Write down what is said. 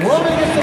Woman